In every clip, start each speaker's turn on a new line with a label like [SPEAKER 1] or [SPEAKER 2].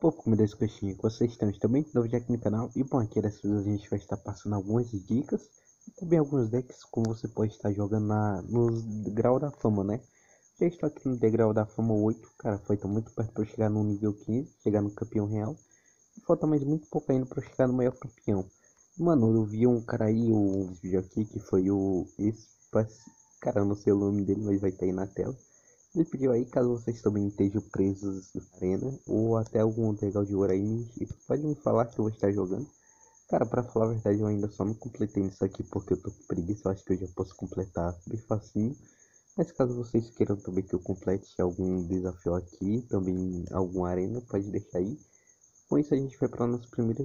[SPEAKER 1] Pô, comidas coxinha, vocês estão também novo aqui no canal e bom, aqui dessa vez a gente vai estar passando algumas dicas e também alguns decks como você pode estar jogando na, no grau da fama, né? Já estou aqui no degrau da fama 8, cara, foi tão muito perto para chegar no nível 15, chegar no campeão real e falta mais muito pouco ainda para chegar no maior campeão. Mano, eu vi um cara aí, um vídeo aqui que foi o... Cara, eu não sei o nome dele, mas vai estar aí na tela ele pediu aí, caso vocês também estejam presos na arena, ou até algum legal de ouro aí, pode me falar que eu vou estar jogando. Cara, pra falar a verdade, eu ainda só não completei isso aqui porque eu tô com preguiça, eu acho que eu já posso completar bem facinho. Mas caso vocês queiram também que eu complete algum desafio aqui, também alguma arena, pode deixar aí. Com isso a gente vai para nosso primeiro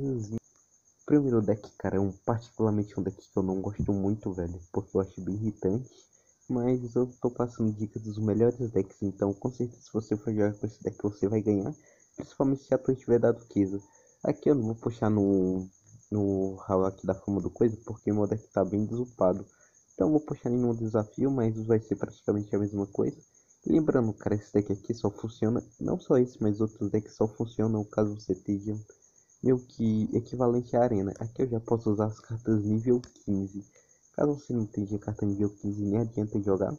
[SPEAKER 1] primeiro deck, cara, é um particularmente um deck que eu não gosto muito, velho, porque eu acho bem irritante. Mas eu tô passando dicas dos melhores decks, então com certeza se você for jogar com esse deck você vai ganhar. Principalmente se a tua tiver dado Kisa. Aqui eu não vou puxar no, no hall aqui da fama do coisa, porque meu deck tá bem desupado. Então eu vou puxar nenhum desafio, mas vai ser praticamente a mesma coisa. Lembrando, cara, esse deck aqui só funciona, não só esse, mas outros decks só funcionam caso você esteja meio que equivalente à arena. Aqui eu já posso usar as cartas nível 15. Caso você não tenha carta nível 15 nem adianta jogar,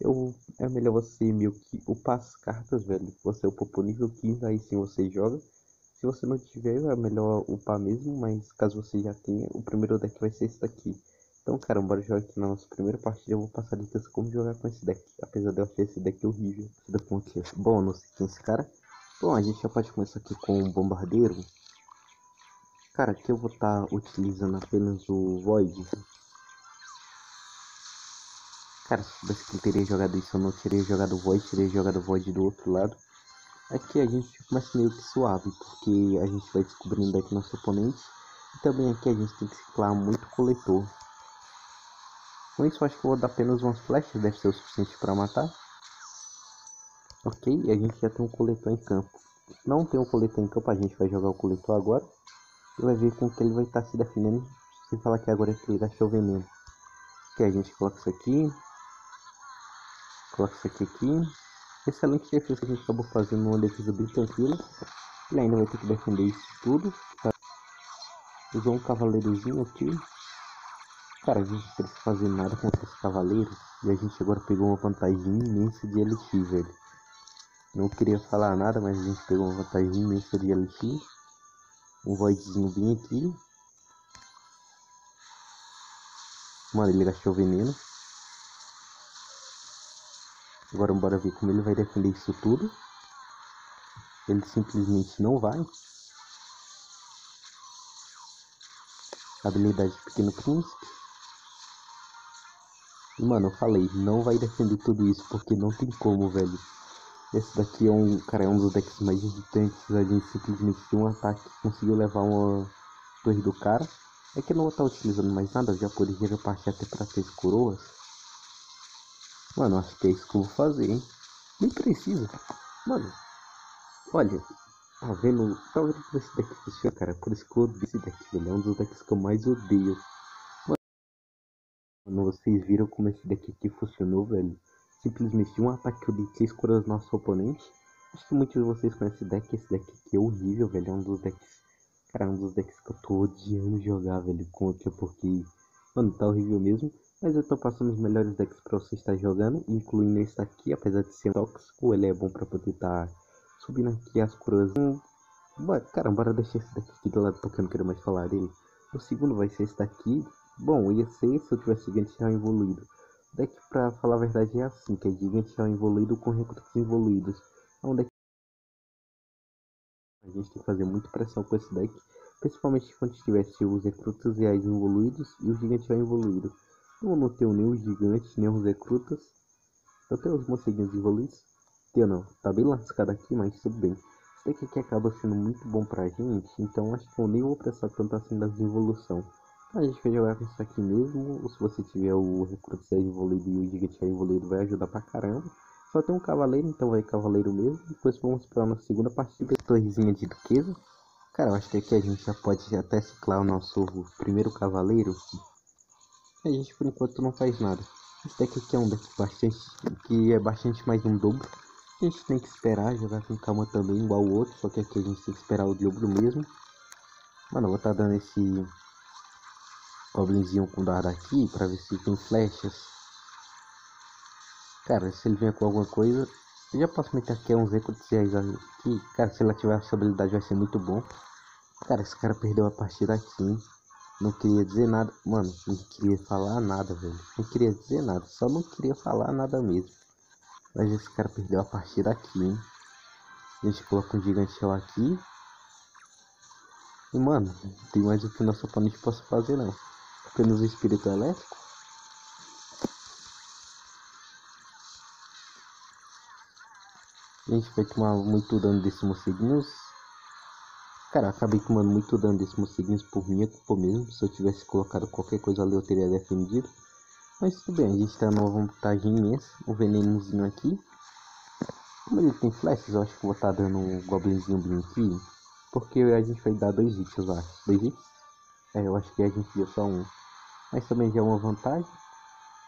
[SPEAKER 1] eu, é melhor você meio que upar as cartas, velho. Você upa pro nível 15, aí sim você joga. Se você não tiver, é melhor upar mesmo, mas caso você já tenha, o primeiro deck vai ser esse daqui. Então, cara, bora jogar aqui na nossa primeira partida. Eu vou passar dicas como jogar com esse deck. Apesar de eu achar esse deck horrível. Bom, não sei quem é esse cara. Bom, a gente já pode começar aqui com o Bombardeiro. Cara, aqui eu vou estar tá utilizando apenas o Void. Cara, se soubesse que ele teria jogado isso, eu não teria jogado Void, teria jogado Void do outro lado. Aqui a gente começa meio que suave, porque a gente vai descobrindo aqui nosso oponente. E também aqui a gente tem que ciclar muito coletor. Com isso, acho que eu vou dar apenas umas flechas, deve ser o suficiente para matar. Ok, e a gente já tem um coletor em campo. Não tem um coletor em campo, a gente vai jogar o coletor agora. E vai ver com que ele vai estar tá se defendendo, sem falar que agora é que ele gastou veneno. Ok, a gente coloca isso aqui. Coloca isso aqui aqui. Excelente defesa que a gente acabou fazendo uma defesa bem tranquila. Ele ainda vai ter que defender isso tudo. Tá? Usou um cavaleirozinho aqui. Cara, a gente não precisa fazer nada contra esse cavaleiro. E a gente agora pegou uma vantagem imensa de LX, velho. Não queria falar nada, mas a gente pegou uma vantagem imensa de LX. Um voidzinho bem aqui. Mano, ele gastou veneno. Agora bora ver como ele vai defender isso tudo. Ele simplesmente não vai. Habilidade de Pequeno Príncipe. E, mano, eu falei, não vai defender tudo isso, porque não tem como, velho. Esse daqui é um, cara, é um dos decks mais irritantes. A gente simplesmente de um ataque conseguiu levar uma torre do cara. É que eu não vou estar utilizando mais nada, já poderia partir até para três coroas. Mano, acho que é isso que eu vou fazer, hein? Nem precisa. Mano, olha. Tá vendo? Tá vendo como esse deck funciona, cara? Por isso que eu odeio esse deck, velho. É um dos decks que eu mais odeio. Mano, vocês viram como esse deck aqui funcionou, velho? Simplesmente um ataque eu dei 6 coroas no nosso oponente. Acho que muitos de vocês conhecem esse deck. Esse deck aqui é horrível, velho. É um dos decks. Cara, é um dos decks que eu tô odiando jogar, velho. Contra, porque. Mano, tá horrível mesmo. Mas eu tô passando os melhores decks para você estar jogando, incluindo esse aqui, apesar de ser tóxico, ele é bom para poder estar tá subindo aqui as coroas. Hum, cara, bora deixar esse daqui aqui do lado porque eu não quero mais falar dele. O segundo vai ser esse daqui. Bom, ia ser se eu tivesse gigante real evoluído. O deck, pra falar a verdade, é assim, que é gigante real evoluído com recrutas evoluídos. É um deck a gente tem que fazer muita pressão com esse deck, principalmente quando tivesse os recrutas reais evoluídos e o gigante real evoluído. Eu não tenho nem os gigantes, nem os recrutas. Eu tenho os morceguinhos evoluídos. Tenho não, tá bem lascado aqui, mas tudo bem. Isso daqui que acaba sendo muito bom pra gente, então acho que eu nem vou prestar tanto assim das evolução. A gente vai jogar com isso aqui mesmo, se você tiver o recruta 6 evoluído e o gigante evoluído vai ajudar pra caramba. Só tem um cavaleiro, então vai cavaleiro mesmo. Depois vamos para a segunda partida, torrezinha de riqueza. Cara, eu acho que aqui a gente já pode até ciclar o nosso primeiro cavaleiro a gente por enquanto não faz nada. Esse deck aqui é um deck bastante, que é bastante mais um dobro. A gente tem que esperar jogar com calma também, igual o outro, só que aqui a gente tem que esperar o dobro mesmo. Mano, eu vou estar tá dando esse goblinzinho com dardo aqui pra ver se tem flechas. Cara, se ele vier com alguma coisa, eu já posso meter aqui uns recrutos aqui. Cara, se ele ativar essa habilidade vai ser muito bom. Cara, esse cara perdeu a partida aqui, hein? Não queria dizer nada. Mano, não queria falar nada, velho. Não queria dizer nada. Só não queria falar nada mesmo. Mas esse cara perdeu a partida aqui, hein? A gente coloca um gigante aqui. E, mano, tem mais o que nosso oponente possa fazer, não. Apenas o espírito elétrico. A gente vai tomar muito dano desses morceguinhos. Cara, acabei tomando muito dano desses morceguinhos por minha culpa mesmo. Se eu tivesse colocado qualquer coisa ali, eu teria defendido. Mas tudo bem, a gente tá numa vantagem imensa. O venenozinho aqui. Como ele tem flashes, eu acho que vou estar tá dando um goblinzinho aqui. Porque a gente vai dar dois hits, eu acho. Dois hits? É, eu acho que a gente deu só um. Mas também já é uma vantagem.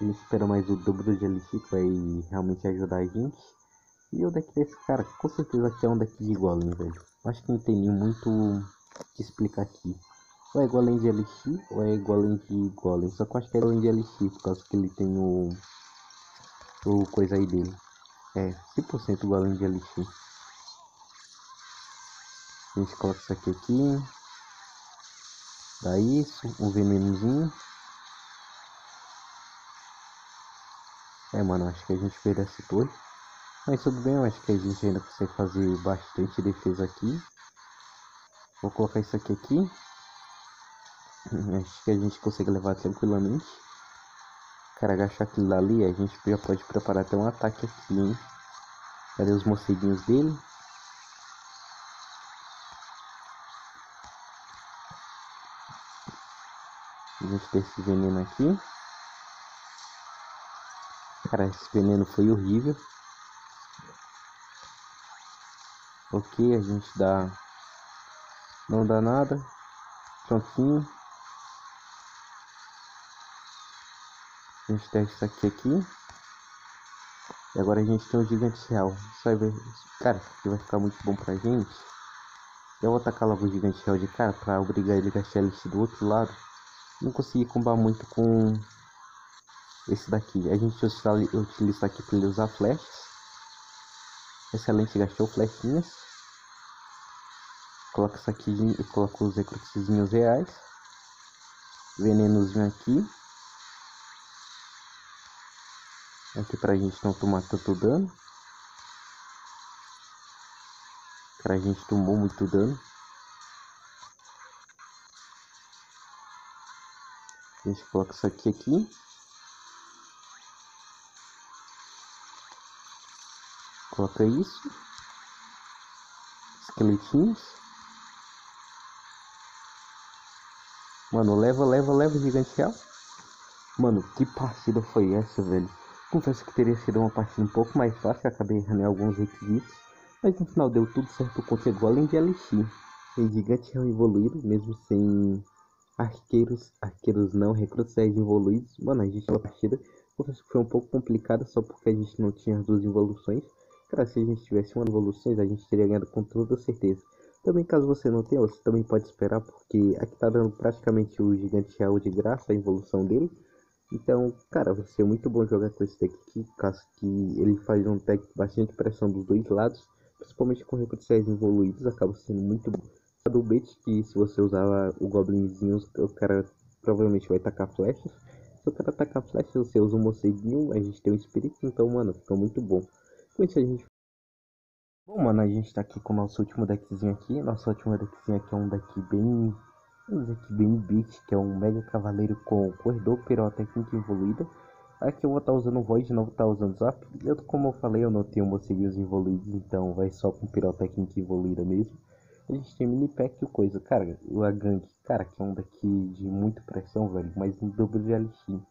[SPEAKER 1] A gente espera mais o dobro de LX que vai realmente ajudar a gente. E o deck desse cara, com certeza aqui é um deck de golem, velho. Acho que não tem nem muito que explicar aqui. Ou é golem de LX ou é golem de golem. Só que eu acho que é golem de LX, por causa que ele tem o... O coisa aí dele. É, 100% golem de LX. A gente coloca isso aqui aqui. Dá isso, um venenozinho. É, mano, acho que a gente perdeu essa torre. Mas tudo bem, eu acho que a gente ainda consegue fazer bastante defesa aqui. Vou colocar isso aqui aqui. Acho que a gente consegue levar tranquilamente. Cara, agachar aquilo ali, a gente já pode preparar até um ataque aqui, hein? Cadê os morceguinhos dele? A gente tem esse veneno aqui. Cara, esse veneno foi horrível. Ok, a gente dá. Não dá nada. Tronquinho. A gente testa isso aqui aqui. E agora a gente tem um gigante real. Sai ver. Cara, aqui vai ficar muito bom pra gente. Eu vou atacar logo o gigante real de cara pra obrigar ele a gastar LX do outro lado. Não consegui combar muito com esse daqui. A gente utiliza isso aqui para ele usar flechas. Excelente, gastou flechinhas. Coloca isso aqui e coloco os recrutezinhos reais. Venenozinho aqui. Aqui pra gente não tomar tanto dano. Cara, a gente tomou muito dano. A gente coloca isso aqui aqui. Coloca isso. Esqueletinhos. Mano, leva, leva, leva gigante real. Mano, que partida foi essa, velho? Confesso que teria sido uma partida um pouco mais fácil, acabei errando alguns requisitos. Mas no final deu tudo certo contra o Golem de LX. E gigante evoluído, mesmo sem arqueiros, arqueiros não, recrutas evoluídos. Mano, a gente uma partida, confesso que foi um pouco complicada só porque a gente não tinha as duas evoluções. Cara, se a gente tivesse uma evoluções, a gente teria ganhado com toda certeza. Também caso você não tenha, você também pode esperar, porque aqui tá dando praticamente o gigante real de graça, a evolução dele. Então, cara, vai ser muito bom jogar com esse deck aqui, caso que ele faz um deck bastante pressão dos dois lados, principalmente com recursos evoluídos, acaba sendo muito bom. Do bait que se você usar o goblinzinho, o cara provavelmente vai tacar flechas. Se o cara tacar flechas, você usa um morceguinho, a gente tem um espírito, então, mano, fica muito bom. Com isso a gente Bom, mano, a gente tá aqui com o nosso último deckzinho aqui. Nosso último deckzinho aqui é um deck bem... Um deck bem beat, que é um Mega Cavaleiro com Corredor Pirotécnica evoluída. Aqui eu vou estar tá usando Void, não vou estar tá usando Zap. Eu, como eu falei, eu não tenho morceguinhos evoluídos, então vai só com Pirotécnica evoluída mesmo. A gente tem mini pack e coisa, cara, o Agang, cara, que é um deck de muita pressão, velho, mas um dobro de LX.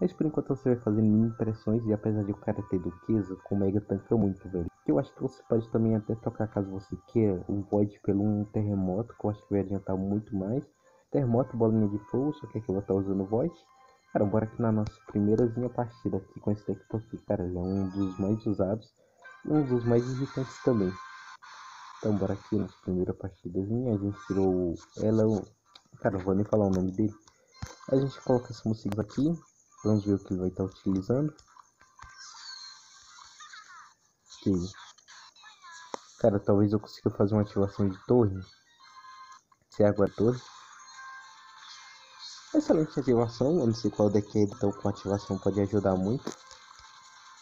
[SPEAKER 1] Mas por enquanto você vai fazendo mini impressões e apesar de o cara ter duquesa, com Mega tanca muito, velho. Que eu acho que você pode também até trocar caso você queira um Void pelo um Terremoto, que eu acho que vai adiantar muito mais. Terremoto, bolinha de fogo, só que aqui eu vou estar usando Void. Cara, bora aqui na nossa primeirazinha partida aqui com esse deck, porque, cara, ele é um dos mais usados. um dos mais irritantes também. Então bora aqui na primeira partidazinha, a gente tirou ela, cara, não vou nem falar o nome dele. A gente coloca esse morcegos aqui, vamos ver o que ele vai estar utilizando. Ok. Cara, talvez eu consiga fazer uma ativação de torre. Se é agora torre. Excelente ativação, eu não sei qual deck é, então com ativação pode ajudar muito.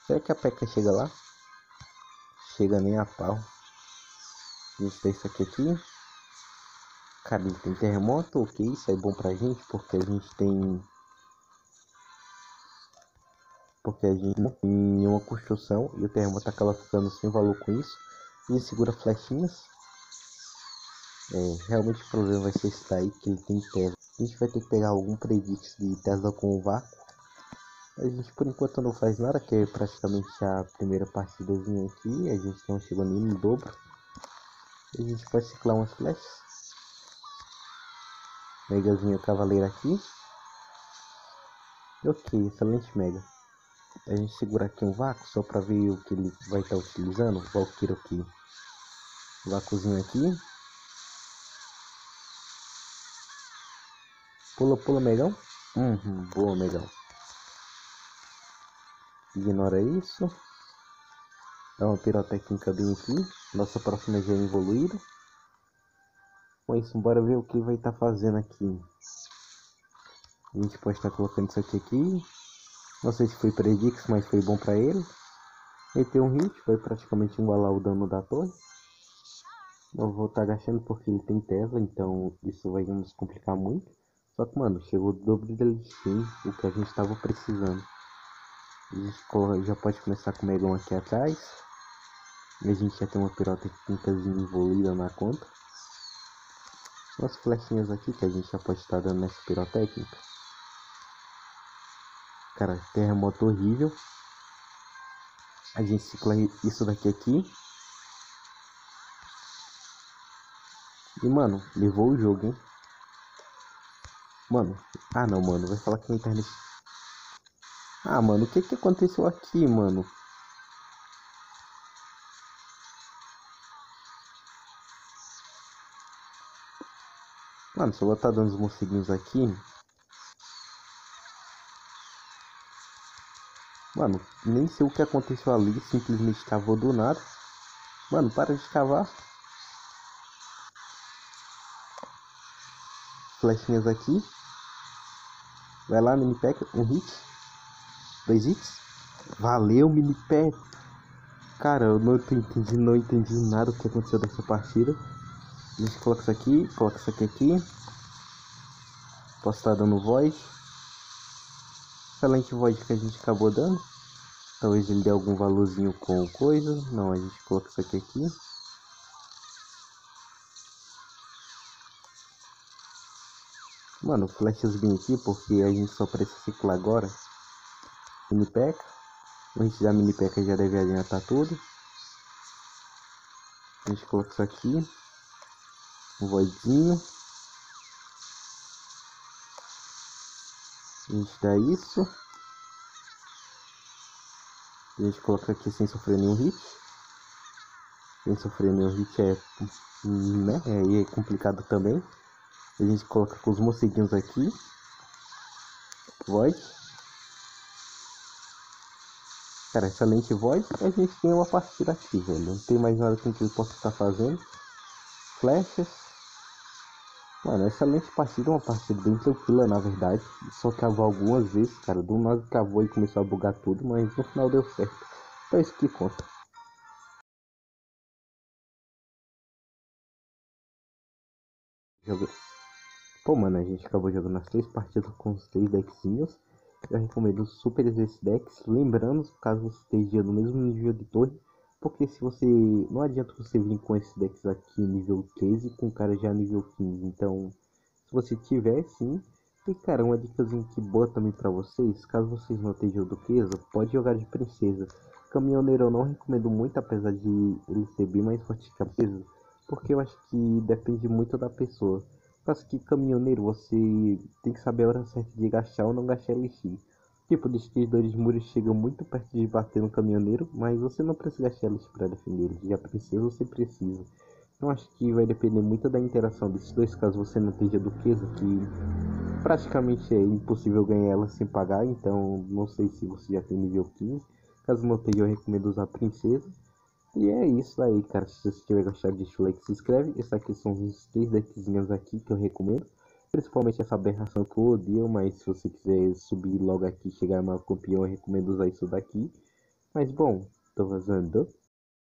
[SPEAKER 1] Será que a P.E.K.K.A chega lá? Chega nem a pau. Eu ver isso aqui aqui. Cara, ele tem terremoto, ok, isso é bom pra gente, porque a gente tem... Porque a gente tem nenhuma construção e o terremoto acaba ficando sem valor com isso. E segura flechinhas. É, realmente o problema vai ser esse daí, que ele tem Tesla. A gente vai ter que pegar algum predix de Tesla com o vácuo. A gente por enquanto não faz nada, que é praticamente a primeira partidazinha aqui. A gente não chegou nem no dobro. A gente pode ciclar umas flechas. Megazinho cavaleiro aqui. Ok, excelente mega. A gente segura aqui um vácuo só para ver o que ele vai estar tá utilizando. Valkyrie aqui. Vácuozinho aqui. Pula, pula, megão. Uhum, boa, megão. Ignora isso. Dá uma pirotécnica bem aqui. Nossa próxima já é evoluída. Com isso, bora ver o que vai estar tá fazendo aqui. A gente pode estar tá colocando isso aqui aqui. Não sei se foi Predix, mas foi bom para ele. Meteu um hit, vai praticamente igualar o dano da torre. Não vou estar tá agachando porque ele tem Tesla, então isso vai nos complicar muito. Só que, mano, chegou o dobro dele sim, o que a gente estava precisando. A gente já pode começar com o Megon aqui atrás. E a gente já tem uma pirotécnica evoluída na conta. Umas flechinhas aqui que a gente já pode estar dando nessa pirotécnica. Cara, terremoto horrível. A gente cicla isso daqui aqui. E, mano, levou o jogo, hein? Mano, ah não, mano, vai falar que a internet... Ah, mano, o que que aconteceu aqui, mano? Mano, se eu botar dando uns morceguinhos aqui... Mano, nem sei o que aconteceu ali, simplesmente cavou do nada. Mano, para de cavar. Flechinhas aqui. Vai lá, mini pack, um hit. Dois hits. Valeu, mini pack. Cara, eu não entendi, não entendi nada do que aconteceu dessa partida. A gente coloca isso aqui, coloca isso aqui aqui. Posso estar dando void. Excelente void que a gente acabou dando. Talvez ele dê algum valorzinho com coisa. Não, a gente coloca isso aqui aqui. Mano, flechas bem aqui porque a gente só precisa ciclar agora. Mini peca. Antes da mini peca já deve adiantar tudo. A gente coloca isso aqui. Um voidinho. Gente dá isso. A gente coloca aqui sem sofrer nenhum hit. Sem sofrer nenhum hit é, né? é, complicado também. A gente coloca com os morceguinhos aqui. Void. Cara, excelente void. E a gente tem uma partida aqui, velho. Não tem mais nada que ele possa estar fazendo. Flechas. Mano, excelente partida. Uma partida bem tranquila, na verdade. Só cavou algumas vezes, cara. Do nada cavou e começou a bugar tudo. Mas no final deu certo. Então é isso que conta. Joguei. Pô, mano, a gente acabou jogando as três partidas com os três deckzinhos. Eu recomendo super esses decks. Lembrando, caso você esteja no mesmo nível de torre. Porque se você. Não adianta você vir com esses decks aqui nível 13 com o cara já nível 15. Então, se você tiver sim. E cara, uma dicasinha que boa também pra vocês. Caso vocês não estejam duquesa, pode jogar de princesa. Caminhoneiro eu não recomendo muito, apesar de ele ser bem mais forte que a princesa. Porque eu acho que depende muito da pessoa. Mas que caminhoneiro, você tem que saber a hora certa de gastar ou não gastar elixir. Tipo, destruidores de muros chegam muito perto de bater no caminhoneiro, mas você não precisa gastar eles para defender eles. Já precisa, você precisa. Eu acho que vai depender muito da interação desses dois, caso você não esteja duquesa, que praticamente é impossível ganhar ela sem pagar, então não sei se você já tem nível 15. Caso não tenha, eu recomendo usar princesa. E é isso aí, cara. Se você tiver gostado, deixa o like, se inscreve. Esses aqui são os três deckzinhos aqui que eu recomendo. Principalmente essa aberração que eu odeio, mas se você quiser subir logo aqui chegar mais campeão, eu recomendo usar isso daqui. Mas bom, tô vazando.